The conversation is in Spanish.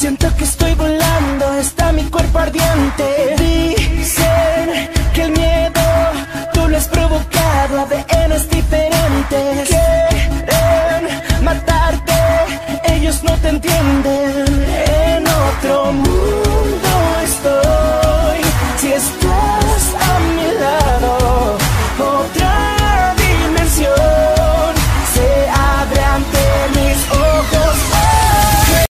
Siento que estoy volando, está mi cuerpo ardiente. Dicen que el miedo tú lo has provocado. ADN es diferente Quieren matarte, ellos no te entienden.